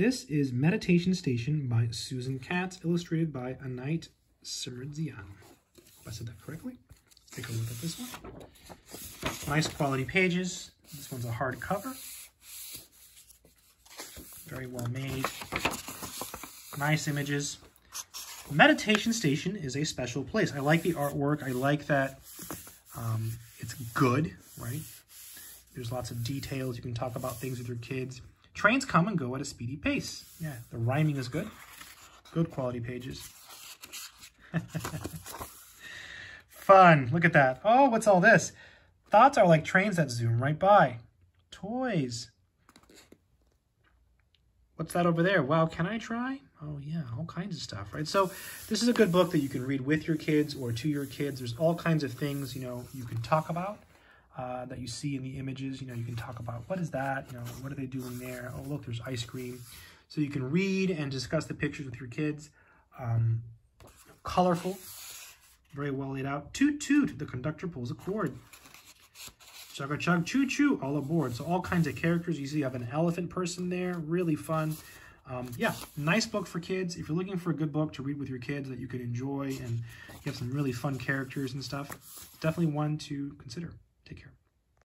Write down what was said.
This is Meditation Station by Susan Katz, illustrated by Anait Semirdzhyan. If I said that correctly. Let's take a look at this one. Nice quality pages. This one's a hardcover. Very well made. Nice images. Meditation Station is a special place. I like the artwork. I like that um, it's good, right? There's lots of details. You can talk about things with your kids. Trains come and go at a speedy pace. Yeah, the rhyming is good. Good quality pages. Fun. Look at that. Oh, what's all this? Thoughts are like trains that zoom right by. Toys. What's that over there? Wow, can I try? Oh yeah, all kinds of stuff, right? So this is a good book that you can read with your kids or to your kids. There's all kinds of things, you know, you can talk about uh, that you see in the images. You know, you can talk about what is that? You know, what are they doing there? Oh, look, there's ice cream. So you can read and discuss the pictures with your kids. Um, colorful, very well laid out. Toot toot, the conductor pulls a cord. Chugga chug choo choo, all aboard. So all kinds of characters. You see you have an elephant person there, really fun. Um, yeah, nice book for kids. If you're looking for a good book to read with your kids that you can enjoy and you have some really fun characters and stuff, definitely one to consider.